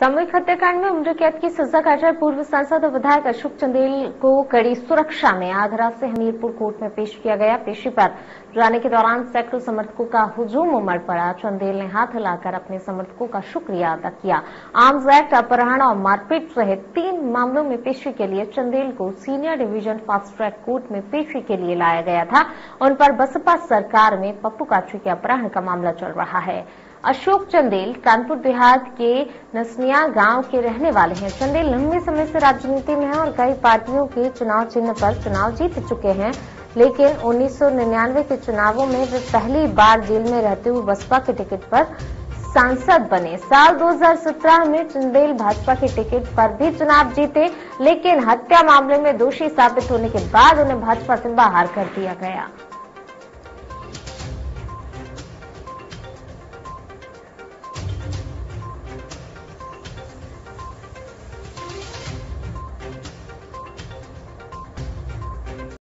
सामूहिक हत्याकांड में उम्र कैद की सजा काटकर पूर्व सांसद और विधायक अशोक चंदेल को कड़ी सुरक्षा में आगरा से हमीरपुर कोर्ट में पेश किया गया पेशी पर। जाने के दौरान सैकड़ों समर्थकों का हुजूम उमड़ पड़ा। चंदेल ने हाथ हिलाकर अपने समर्थकों का शुक्रिया अदा किया। आर्म्स एक्ट, अपहरण और मारपीट सहित तीन मामलों में पेशी के लिए चंदेल को senior division fast track court में पेशी के लिए लाया गया था। उन पर बसपा सरकार में पप्पू काछी के अपहरण का मामला चल रहा है। अशोक चंदेल कानपुर देहात के नसनिया गाँव के रहने वाले हैं। चंदेल लंबे समय से राजनीति में हैं और कई पार्टियों के चुनाव चिन्ह पर चुनाव जीत चुके हैं। लेकिन 1999 के चुनावों में वे पहली बार जेल में रहते हुए बसपा के टिकट पर सांसद बने। साल 2017 में चंदेल भाजपा के टिकट पर भी चुनाव जीते, लेकिन हत्या मामले में दोषी साबित होने के बाद उन्हें भाजपा से बाहर कर दिया गया।